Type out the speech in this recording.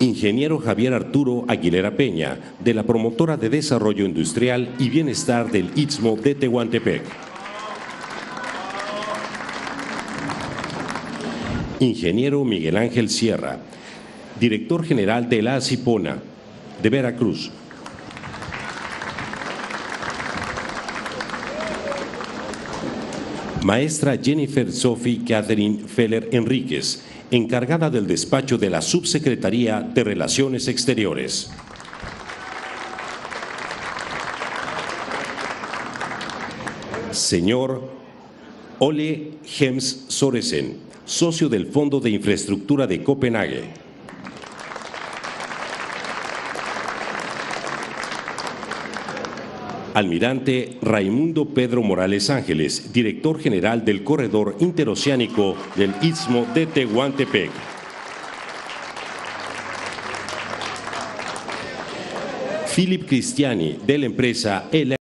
Ingeniero Javier Arturo Aguilera Peña, de la promotora de Desarrollo Industrial y Bienestar del Istmo de Tehuantepec. Ingeniero Miguel Ángel Sierra, Director General de la ACIPONA, de Veracruz. Maestra Jennifer Sophie Catherine Feller Enríquez, encargada del despacho de la Subsecretaría de Relaciones Exteriores. Señor Ole Hems Soresen, socio del Fondo de Infraestructura de Copenhague. Almirante Raimundo Pedro Morales Ángeles, director general del Corredor Interoceánico del Istmo de Tehuantepec. Philip Cristiani, de la empresa El